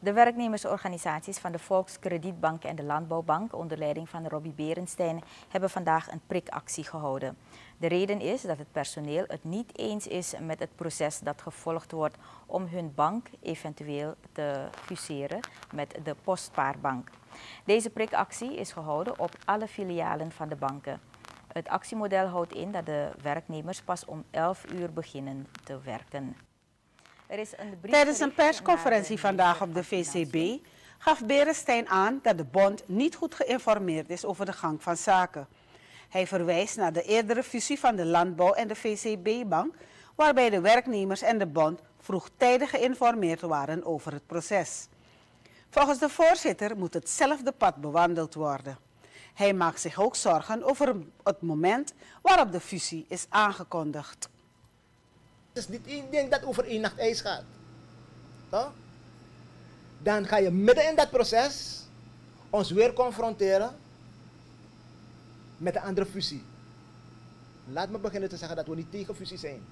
De werknemersorganisaties van de Volkskredietbank en de Landbouwbank onder leiding van Robbie Berenstein hebben vandaag een prikactie gehouden. De reden is dat het personeel het niet eens is met het proces dat gevolgd wordt om hun bank eventueel te fuseren met de Postpaarbank. Deze prikactie is gehouden op alle filialen van de banken. Het actiemodel houdt in dat de werknemers pas om 11 uur beginnen te werken. Er is een Tijdens een persconferentie vandaag op de VCB gaf Berenstein aan dat de bond niet goed geïnformeerd is over de gang van zaken. Hij verwijst naar de eerdere fusie van de Landbouw en de VCB-bank, waarbij de werknemers en de bond vroegtijdig geïnformeerd waren over het proces. Volgens de voorzitter moet hetzelfde pad bewandeld worden. Hij maakt zich ook zorgen over het moment waarop de fusie is aangekondigd. Is niet één ding dat over één nacht ijs gaat. Toch? Dan ga je midden in dat proces ons weer confronteren met een andere fusie. Laat me beginnen te zeggen dat we niet tegen fusie zijn.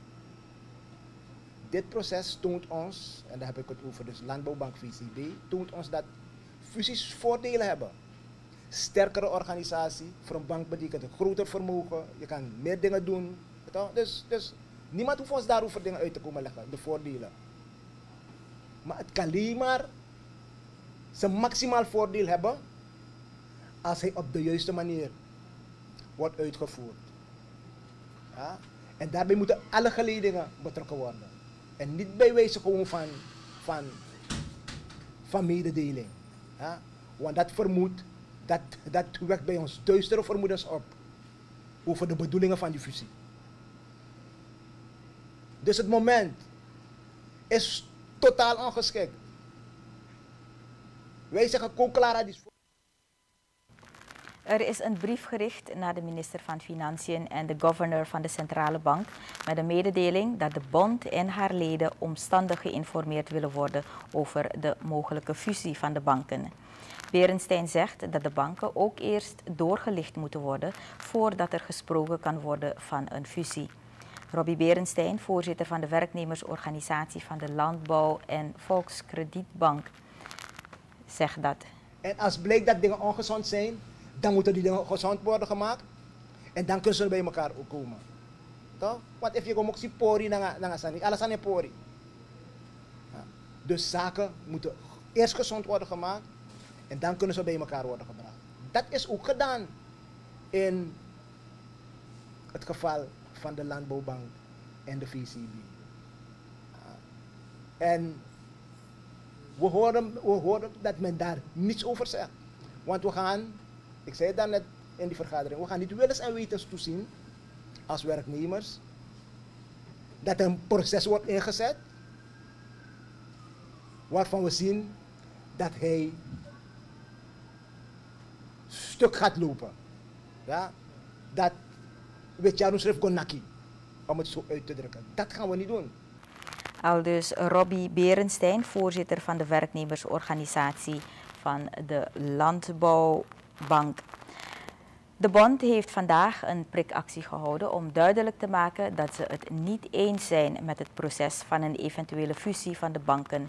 Dit proces toont ons, en daar heb ik het over, dus Landbouwbank VCB, toont ons dat fusies voordelen hebben. Sterkere organisatie, voor een bank betekent een groter vermogen, je kan meer dingen doen. Dus, dus niemand hoeft ons daarover dingen uit te komen leggen, de voordelen. Maar het kan alleen maar zijn maximaal voordeel hebben als hij op de juiste manier wordt uitgevoerd. Ja? En daarbij moeten alle geledingen betrokken worden. En niet bij wijze gewoon van, van, van mededeling. Ja? Want dat vermoedt, dat, dat wekt bij ons duistere vermoedens op over de bedoelingen van die fusie. Dus het moment is totaal ongeschikt. Wij zeggen Koklara die er is een brief gericht naar de minister van Financiën en de governor van de Centrale Bank met een mededeling dat de bond en haar leden omstandig geïnformeerd willen worden over de mogelijke fusie van de banken. Berenstein zegt dat de banken ook eerst doorgelicht moeten worden voordat er gesproken kan worden van een fusie. Robbie Berenstein, voorzitter van de werknemersorganisatie van de Landbouw- en Volkskredietbank, zegt dat. En als blijkt dat dingen ongezond zijn, dan moeten die dingen gezond worden gemaakt. En dan kunnen ze bij elkaar ook komen. Toch? Want als je komt ook pori naar sani, alles aan pori. Ja. Dus zaken moeten eerst gezond worden gemaakt en dan kunnen ze bij elkaar worden gebracht. Dat is ook gedaan in het geval van de Landbouwbank en de VCB. Ja. En we horen, we horen dat men daar niets over zegt. Want we gaan ik zei het net in die vergadering, we gaan niet willens en wetens toezien als werknemers dat een proces wordt ingezet waarvan we zien dat hij stuk gaat lopen. Ja? Dat, weet je, Gonaki, om het zo uit te drukken. Dat gaan we niet doen. Al dus Robbie Berenstein, voorzitter van de werknemersorganisatie van de Landbouw bank. De bond heeft vandaag een prikactie gehouden om duidelijk te maken dat ze het niet eens zijn met het proces van een eventuele fusie van de banken